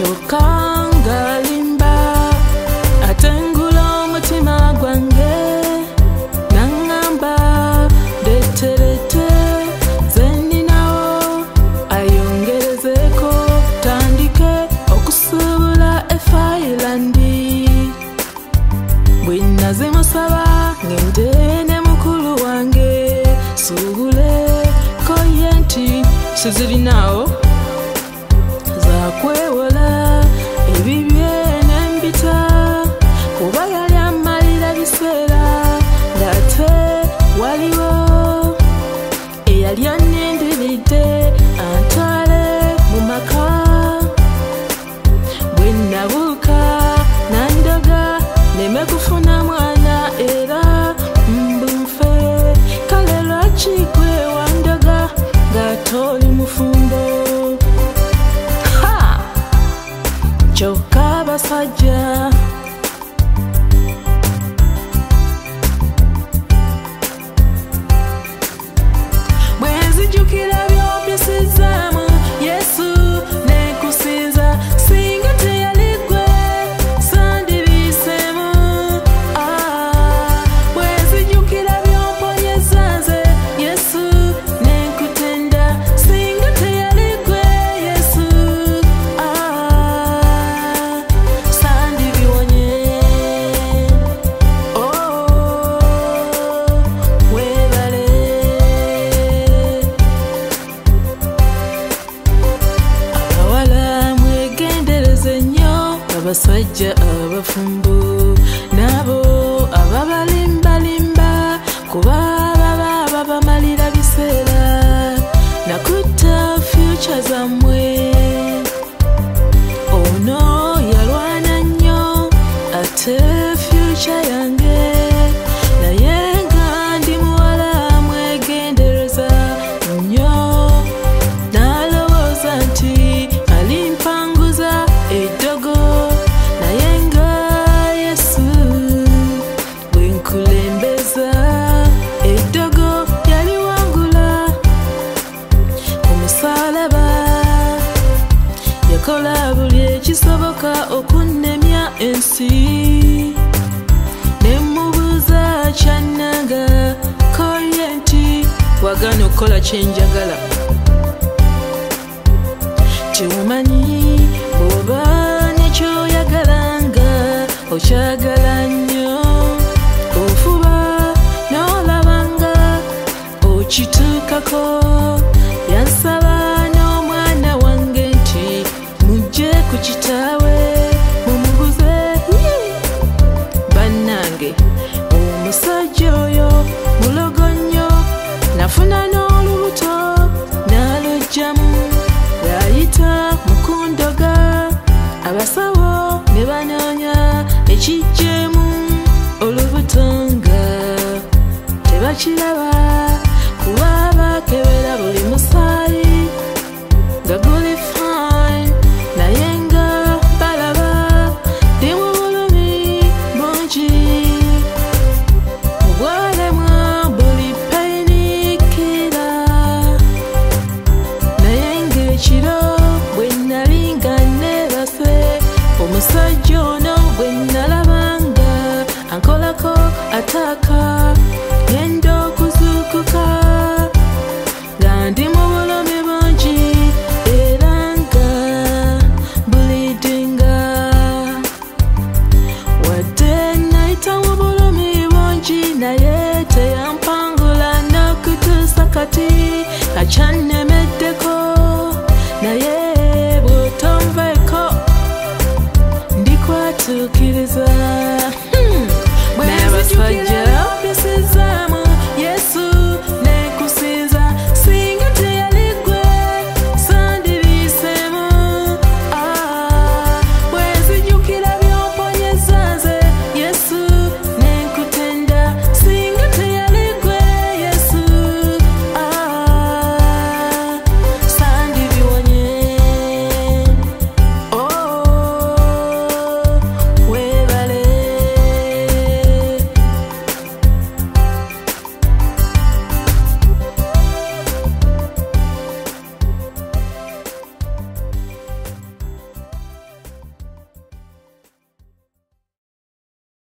kyokka ngalimba atengula omutima gwange. Naŋŋamba deterete zeninawo ayongerezeeko tandike okusuubula efayirandi bwe nazimusaba ngende ne mukulu wange. Suubuleko ye nti sizirinaawo nakwewola ebibye nembita kuba yali amalira biseera ng'ate waliwo eyali anindiridde antale mu maka. Bwe nabuuka nandoga neme kufuna mwana era mbunfe kale lwaki gwe wandoga ng'atole from yasooka okunnemya ensi nemubuuza kyannanga koye nti wagaana okukola kyenjagala tewumanyi oba nekyoyagalanga okyagala nnyo ofuba n'olabanga okituukako. bakiraba kuba